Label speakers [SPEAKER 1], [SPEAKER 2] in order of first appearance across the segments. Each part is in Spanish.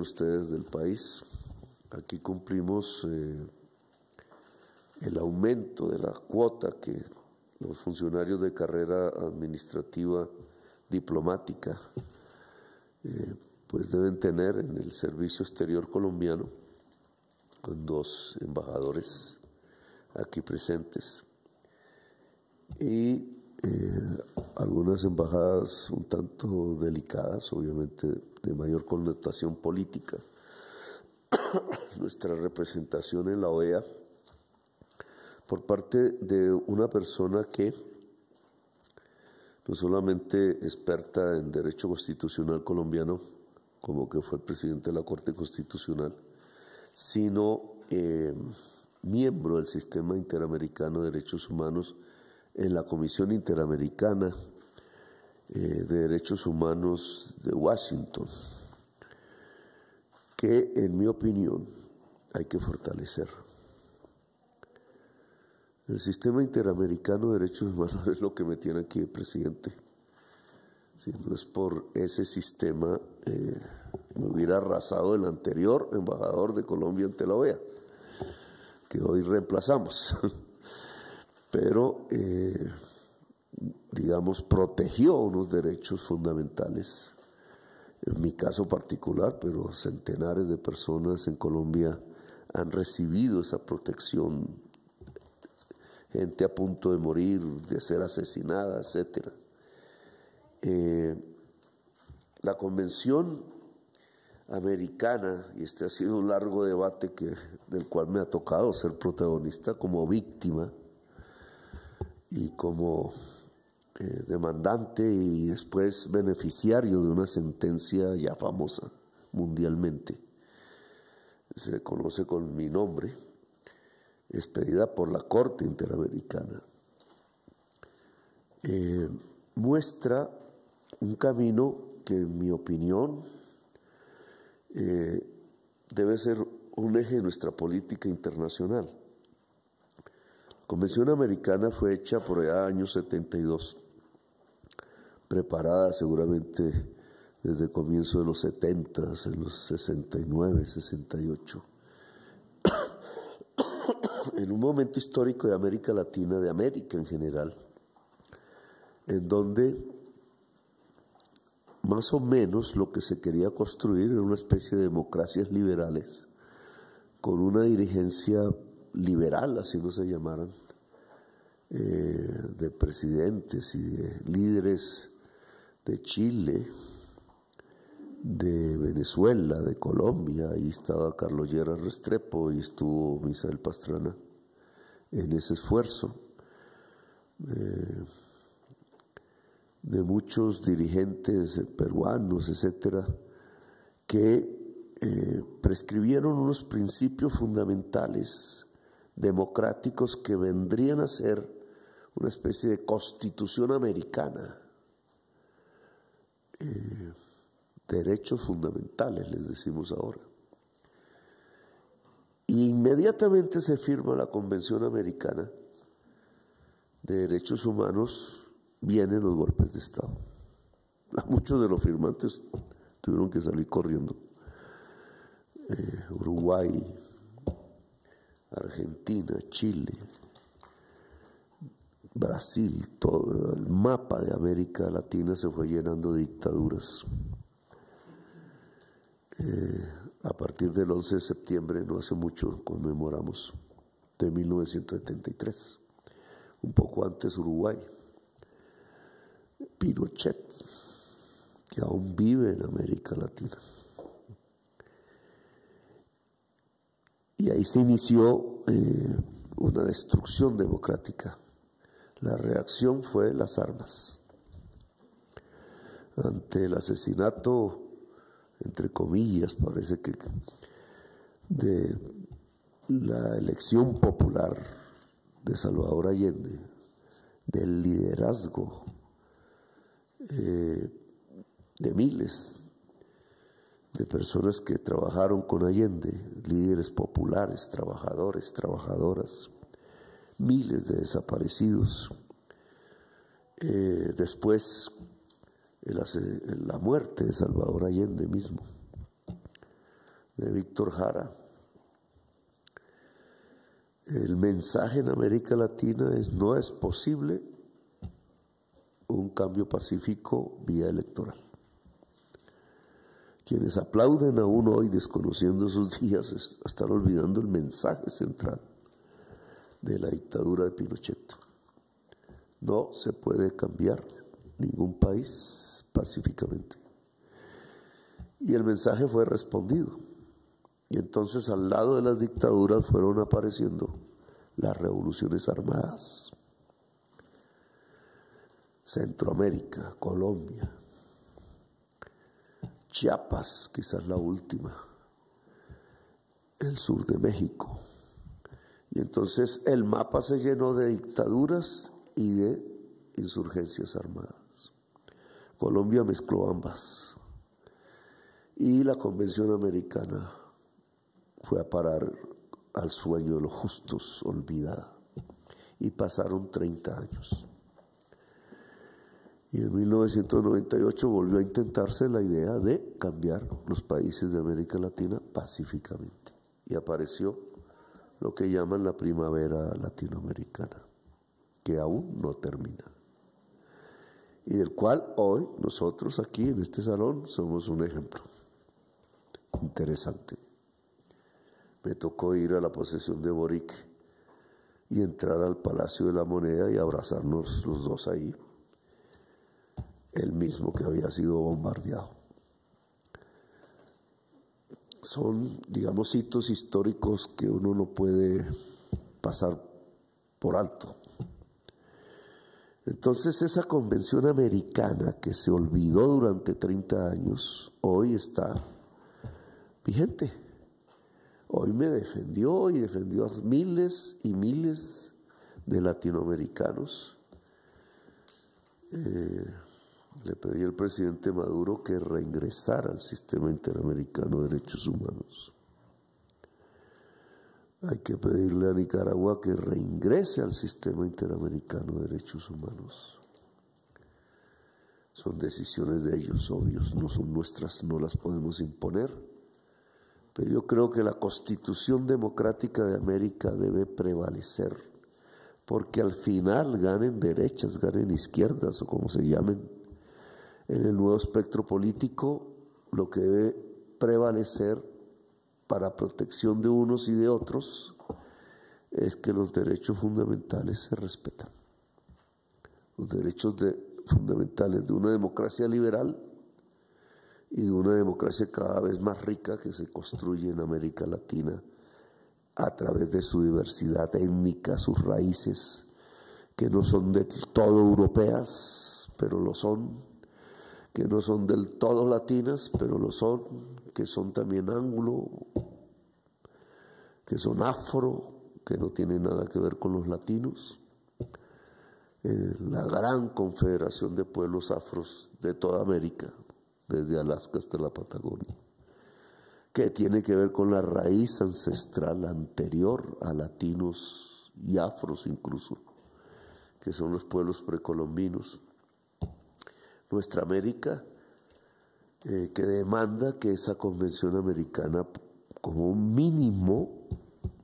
[SPEAKER 1] ustedes del país. Aquí cumplimos eh, el aumento de la cuota que los funcionarios de carrera administrativa diplomática eh, pues deben tener en el servicio exterior colombiano con dos embajadores aquí presentes y eh, algunas embajadas un tanto delicadas, obviamente de mayor connotación política. Nuestra representación en la OEA por parte de una persona que no solamente experta en derecho constitucional colombiano, como que fue el presidente de la Corte Constitucional, sino eh, miembro del Sistema Interamericano de Derechos Humanos en la Comisión Interamericana eh, de Derechos Humanos de Washington, que en mi opinión hay que fortalecer. El sistema interamericano de derechos humanos es lo que me tiene aquí el presidente. Si no es por ese sistema, eh, me hubiera arrasado el anterior embajador de Colombia ante la OEA, que hoy reemplazamos. Pero, eh, digamos, protegió unos derechos fundamentales. En mi caso particular, pero centenares de personas en Colombia han recibido esa protección gente a punto de morir, de ser asesinada, etc. Eh, la Convención Americana, y este ha sido un largo debate que, del cual me ha tocado ser protagonista como víctima y como eh, demandante y después beneficiario de una sentencia ya famosa mundialmente. Se conoce con mi nombre expedida por la Corte Interamericana, eh, muestra un camino que en mi opinión eh, debe ser un eje de nuestra política internacional. Convención Americana fue hecha por el año 72, preparada seguramente desde el comienzo de los 70, en los 69, 68 en un momento histórico de América Latina, de América en general, en donde más o menos lo que se quería construir era una especie de democracias liberales, con una dirigencia liberal, así no se llamaran, eh, de presidentes y de líderes de Chile, de Venezuela, de Colombia, ahí estaba Carlos Lleras Restrepo y estuvo Misael Pastrana en ese esfuerzo eh, de muchos dirigentes peruanos, etcétera, que eh, prescribieron unos principios fundamentales democráticos que vendrían a ser una especie de constitución americana. Eh, derechos fundamentales, les decimos ahora. Inmediatamente se firma la Convención Americana de Derechos Humanos, vienen los golpes de Estado. Muchos de los firmantes tuvieron que salir corriendo. Eh, Uruguay, Argentina, Chile, Brasil, todo el mapa de América Latina se fue llenando de dictaduras. Eh, a partir del 11 de septiembre, no hace mucho, conmemoramos, de 1973, un poco antes Uruguay, Pinochet, que aún vive en América Latina. Y ahí se inició eh, una destrucción democrática. La reacción fue las armas. Ante el asesinato entre comillas, parece que de la elección popular de Salvador Allende, del liderazgo eh, de miles de personas que trabajaron con Allende, líderes populares, trabajadores, trabajadoras, miles de desaparecidos. Eh, después la muerte de Salvador Allende mismo. de Víctor Jara. El mensaje en América Latina es no es posible un cambio pacífico vía electoral. Quienes aplauden aún hoy desconociendo sus días están olvidando el mensaje central de la dictadura de Pinochet. No se puede cambiar ningún país pacíficamente. Y el mensaje fue respondido. Y entonces al lado de las dictaduras fueron apareciendo las revoluciones armadas. Centroamérica, Colombia, Chiapas, quizás la última, el sur de México. Y entonces el mapa se llenó de dictaduras y de insurgencias armadas. Colombia mezcló ambas. Y la Convención Americana fue a parar al sueño de los justos, olvidada. Y pasaron 30 años. Y en 1998 volvió a intentarse la idea de cambiar los países de América Latina pacíficamente. Y apareció lo que llaman la primavera latinoamericana, que aún no termina. Y del cual hoy nosotros aquí en este salón somos un ejemplo interesante me tocó ir a la posesión de Boric y entrar al Palacio de la Moneda y abrazarnos los dos ahí, el mismo que había sido bombardeado. Son, digamos, hitos históricos que uno no puede pasar por alto. Entonces esa convención americana que se olvidó durante 30 años, hoy está vigente hoy me defendió y defendió a miles y miles de latinoamericanos. Eh, le pedí al presidente Maduro que reingresara al sistema interamericano de derechos humanos. Hay que pedirle a Nicaragua que reingrese al sistema interamericano de derechos humanos. Son decisiones de ellos, obvios, no son nuestras, no las podemos imponer pero yo creo que la constitución democrática de América debe prevalecer, porque al final ganen derechas, ganen izquierdas o como se llamen. En el nuevo espectro político lo que debe prevalecer para protección de unos y de otros es que los derechos fundamentales se respetan. Los derechos fundamentales de una democracia liberal y de una democracia cada vez más rica que se construye en América Latina a través de su diversidad étnica, sus raíces, que no son del todo europeas, pero lo son, que no son del todo latinas, pero lo son, que son también ángulo, que son afro, que no tienen nada que ver con los latinos. Eh, la gran confederación de pueblos afros de toda América, desde Alaska hasta la Patagonia, que tiene que ver con la raíz ancestral anterior a latinos y afros incluso, que son los pueblos precolombinos. Nuestra América, eh, que demanda que esa convención americana como un mínimo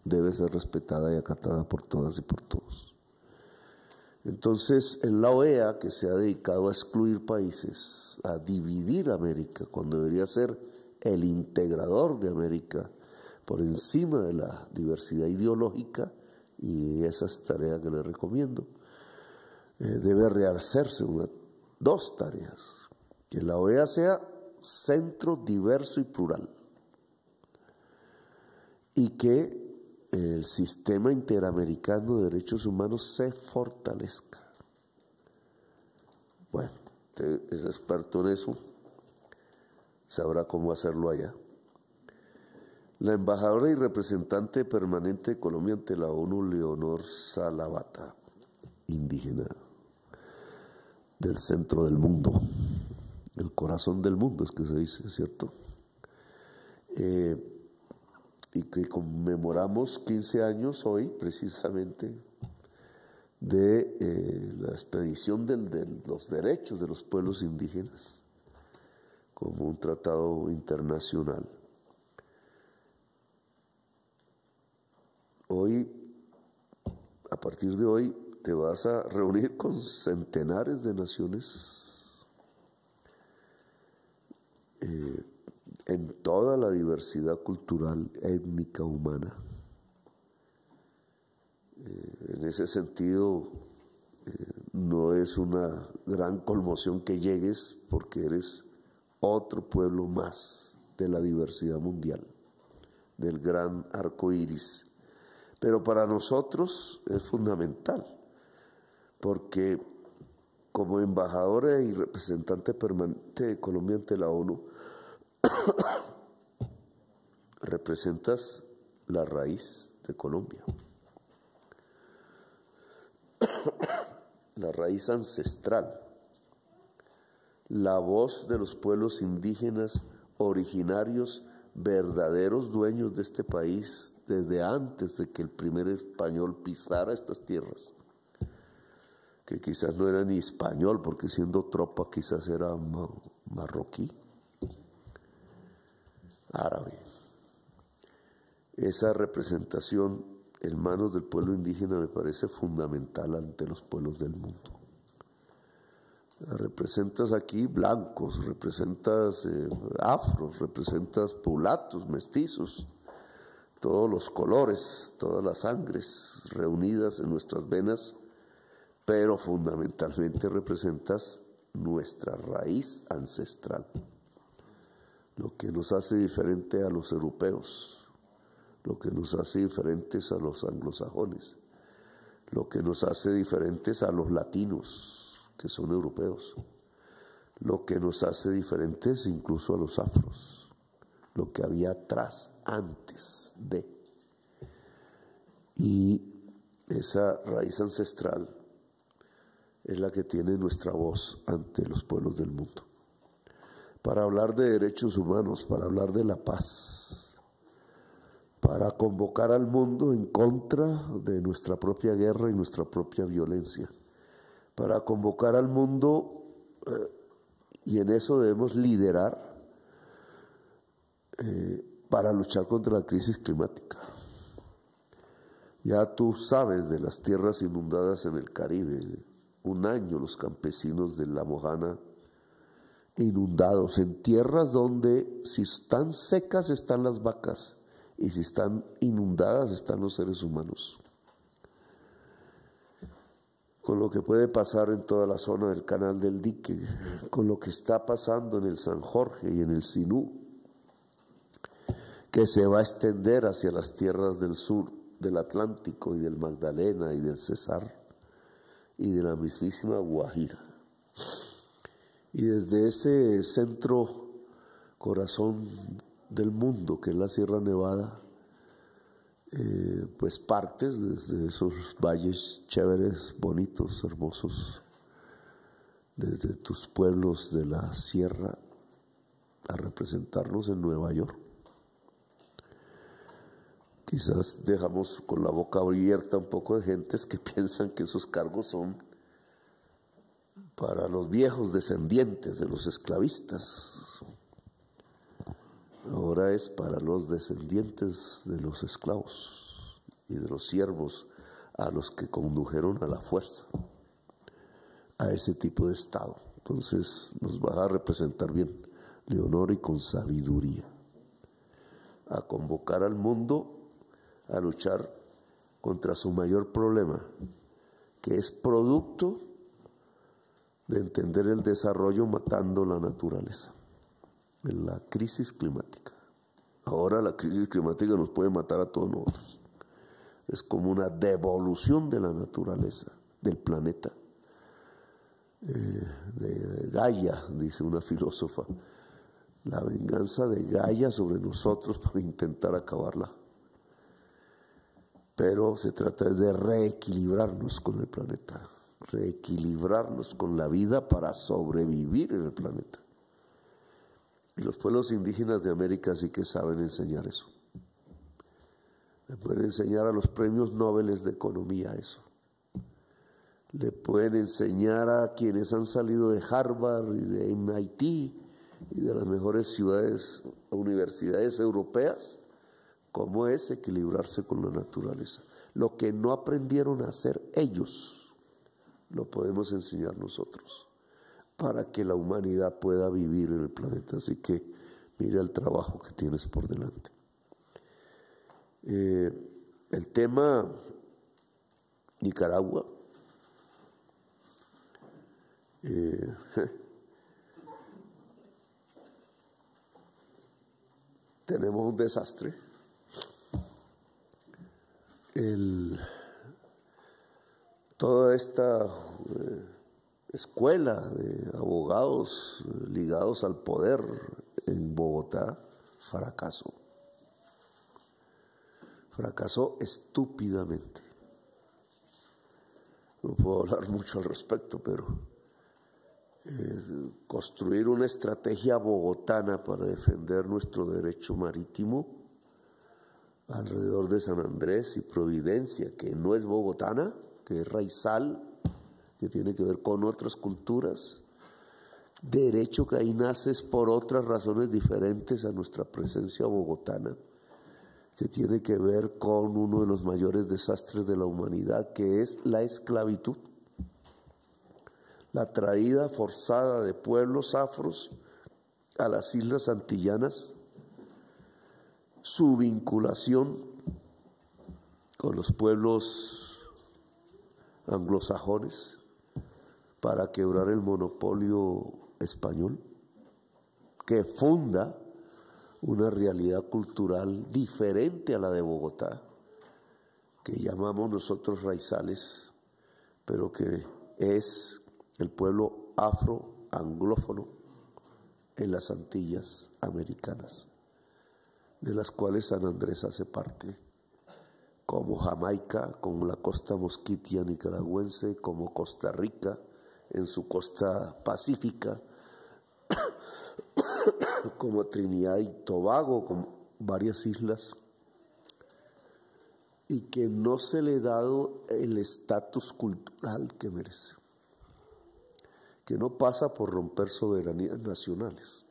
[SPEAKER 1] debe ser respetada y acatada por todas y por todos. Entonces, en la OEA, que se ha dedicado a excluir países, a dividir América, cuando debería ser el integrador de América por encima de la diversidad ideológica, y esa es tarea que le recomiendo, eh, debe rehacerse dos tareas. Que la OEA sea centro diverso y plural. Y que el sistema interamericano de derechos humanos se fortalezca. Bueno, usted es experto en eso, sabrá cómo hacerlo allá. La embajadora y representante permanente de Colombia ante la ONU, Leonor Salavata, indígena del centro del mundo, el corazón del mundo es que se dice, ¿cierto? Eh, y que conmemoramos 15 años hoy precisamente de eh, la expedición de los derechos de los pueblos indígenas como un tratado internacional. Hoy, a partir de hoy, te vas a reunir con centenares de naciones eh, en toda la diversidad cultural, étnica, humana. Eh, en ese sentido, eh, no es una gran conmoción que llegues porque eres otro pueblo más de la diversidad mundial, del gran arco iris. Pero para nosotros es fundamental, porque como embajadora y representante permanente de Colombia ante la ONU, representas la raíz de Colombia, la raíz ancestral, la voz de los pueblos indígenas originarios, verdaderos dueños de este país desde antes de que el primer español pisara estas tierras, que quizás no era ni español, porque siendo tropa quizás era marroquí, árabe. Esa representación en manos del pueblo indígena me parece fundamental ante los pueblos del mundo. Representas aquí blancos, representas eh, afros, representas pulatos, mestizos, todos los colores, todas las sangres reunidas en nuestras venas, pero fundamentalmente representas nuestra raíz ancestral, lo que nos hace diferente a los europeos lo que nos hace diferentes a los anglosajones, lo que nos hace diferentes a los latinos, que son europeos, lo que nos hace diferentes incluso a los afros, lo que había atrás, antes de. Y esa raíz ancestral es la que tiene nuestra voz ante los pueblos del mundo. Para hablar de derechos humanos, para hablar de la paz, para convocar al mundo en contra de nuestra propia guerra y nuestra propia violencia, para convocar al mundo, eh, y en eso debemos liderar, eh, para luchar contra la crisis climática. Ya tú sabes de las tierras inundadas en el Caribe, un año los campesinos de La Mojana inundados en tierras donde si están secas están las vacas y si están inundadas están los seres humanos. Con lo que puede pasar en toda la zona del canal del dique, con lo que está pasando en el San Jorge y en el Sinú, que se va a extender hacia las tierras del sur del Atlántico y del Magdalena y del Cesar y de la mismísima Guajira. Y desde ese centro corazón del mundo, que es la Sierra Nevada, eh, pues partes desde esos valles chéveres, bonitos, hermosos, desde tus pueblos de la sierra a representarnos en Nueva York. Quizás dejamos con la boca abierta un poco de gentes que piensan que esos cargos son para los viejos descendientes de los esclavistas, ahora es para los descendientes de los esclavos y de los siervos a los que condujeron a la fuerza a ese tipo de estado. Entonces nos va a representar bien Leonor y con sabiduría, a convocar al mundo a luchar contra su mayor problema, que es producto de entender el desarrollo matando la naturaleza la crisis climática. Ahora la crisis climática nos puede matar a todos nosotros. Es como una devolución de la naturaleza, del planeta. Eh, de Gaia, dice una filósofa, la venganza de Gaia sobre nosotros para intentar acabarla. Pero se trata de reequilibrarnos con el planeta, reequilibrarnos con la vida para sobrevivir en el planeta. Y los pueblos indígenas de América sí que saben enseñar eso. Le pueden enseñar a los premios Nobel de Economía eso. Le pueden enseñar a quienes han salido de Harvard y de MIT y de las mejores ciudades, universidades europeas, cómo es equilibrarse con la naturaleza. Lo que no aprendieron a hacer ellos, lo podemos enseñar nosotros, para que la humanidad pueda vivir en el planeta. Así que mira el trabajo que tienes por delante. Eh, el tema Nicaragua. Eh, tenemos un desastre. Toda esta eh, escuela de abogados ligados al poder en Bogotá fracasó. Fracasó estúpidamente. No puedo hablar mucho al respecto, pero eh, construir una estrategia bogotana para defender nuestro derecho marítimo alrededor de San Andrés y Providencia, que no es bogotana, que es raizal, que tiene que ver con otras culturas, derecho que ahí nace por otras razones diferentes a nuestra presencia bogotana, que tiene que ver con uno de los mayores desastres de la humanidad, que es la esclavitud. La traída forzada de pueblos afros a las islas antillanas, su vinculación con los pueblos anglosajones para quebrar el monopolio español, que funda una realidad cultural diferente a la de Bogotá, que llamamos nosotros raizales, pero que es el pueblo afro-anglófono en las Antillas Americanas, de las cuales San Andrés hace parte, como Jamaica, como la costa mosquitia nicaragüense, como Costa Rica en su costa pacífica, como Trinidad y Tobago, como varias islas, y que no se le ha dado el estatus cultural que merece que no pasa por romper soberanías nacionales,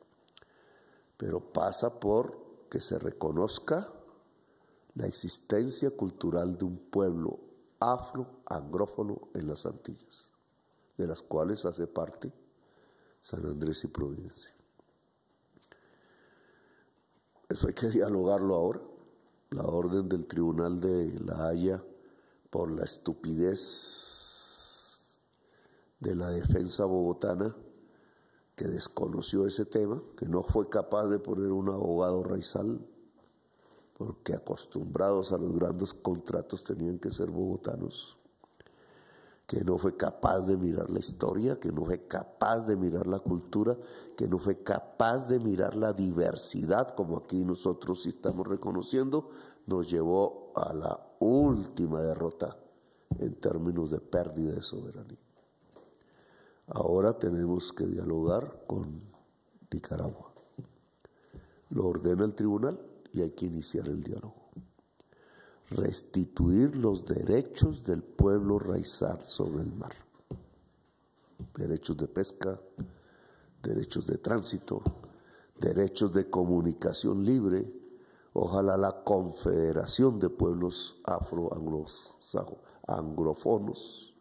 [SPEAKER 1] pero pasa por que se reconozca la existencia cultural de un pueblo afro-angrófono en las Antillas, de las cuales hace parte San Andrés y Providencia. Eso hay que dialogarlo ahora. La orden del Tribunal de La Haya por la estupidez de la defensa bogotana que desconoció ese tema, que no fue capaz de poner un abogado raizal, porque acostumbrados a los grandes contratos tenían que ser bogotanos, que no fue capaz de mirar la historia, que no fue capaz de mirar la cultura, que no fue capaz de mirar la diversidad, como aquí nosotros estamos reconociendo, nos llevó a la última derrota en términos de pérdida de soberanía. Ahora tenemos que dialogar con Nicaragua. Lo ordena el tribunal y hay que iniciar el diálogo. Restituir los derechos del pueblo raizal sobre el mar. Derechos de pesca, derechos de tránsito, derechos de comunicación libre. Ojalá la Confederación de Pueblos Afro-Anglofonos.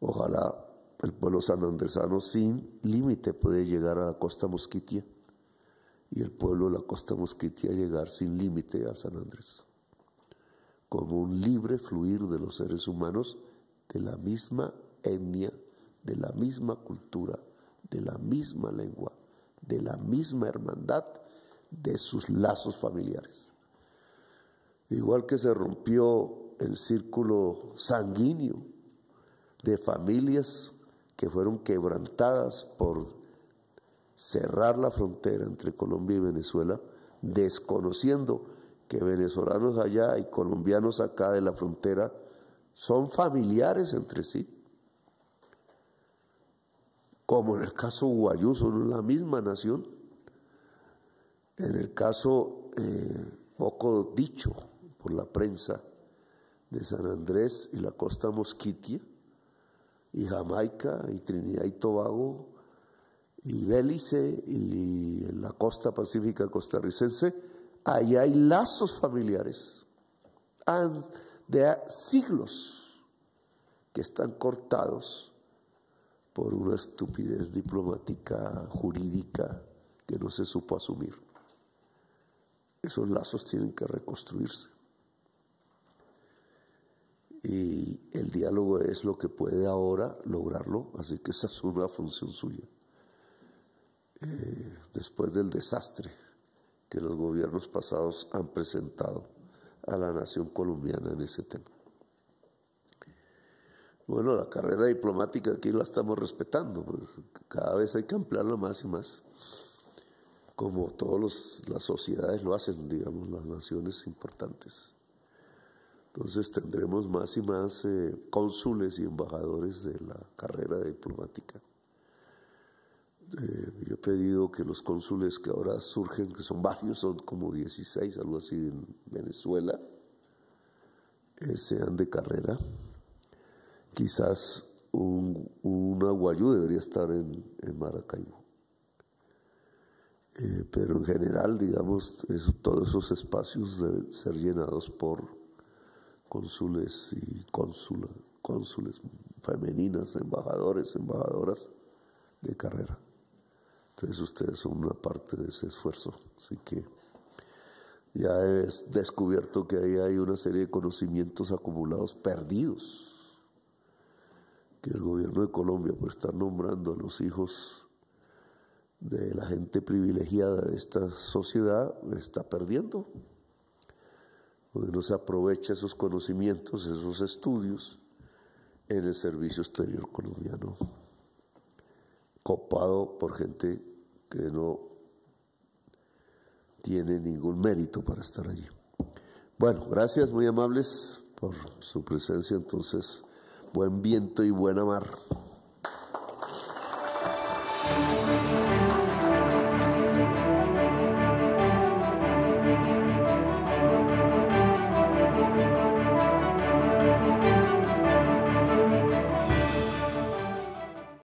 [SPEAKER 1] Ojalá el pueblo sanandresano sin límite puede llegar a la costa mosquitia y el pueblo de la costa mosquitia llegar sin límite a San Andrés, como un libre fluir de los seres humanos de la misma etnia, de la misma cultura, de la misma lengua, de la misma hermandad, de sus lazos familiares. Igual que se rompió el círculo sanguíneo de familias que fueron quebrantadas por cerrar la frontera entre Colombia y Venezuela, desconociendo que venezolanos allá y colombianos acá de la frontera son familiares entre sí. Como en el caso Guayú, son la misma nación. En el caso eh, poco dicho por la prensa de San Andrés y la costa Mosquitia, y Jamaica y Trinidad y Tobago y Bélice y la costa pacífica costarricense ahí hay lazos familiares de siglos que están cortados por una estupidez diplomática, jurídica, que no se supo asumir. Esos lazos tienen que reconstruirse. Y el diálogo es lo que puede ahora lograrlo, así que esa es una función suya. Eh, después del desastre que los gobiernos pasados han presentado a la nación colombiana en ese tema. Bueno, la carrera diplomática aquí la estamos respetando, pues, cada vez hay que ampliarla más y más, como todas las sociedades lo hacen, digamos, las naciones importantes. Entonces tendremos más y más eh, cónsules y embajadores de la carrera diplomática. Eh, yo he pedido que los cónsules que ahora surgen, que son varios, son como 16, algo así en Venezuela, eh, sean de carrera. Quizás un, un debería estar en, Maracaibo. Pero en general, digamos, todos esos espacios deben ser llenados por cónsules y cónsulas, cónsules femeninas, embajadores, embajadoras de carrera. Entonces ustedes son una parte de ese esfuerzo. Así que ya he descubierto que ahí hay una serie de conocimientos acumulados perdidos que el gobierno de Colombia por estar nombrando a los hijos de la gente privilegiada de esta sociedad está perdiendo. Porque no se aprovecha esos conocimientos, esos estudios en el servicio exterior colombiano copado por gente que no tiene ningún mérito para estar allí. Bueno, gracias, muy amables por su presencia. Entonces, buen viento y buena mar.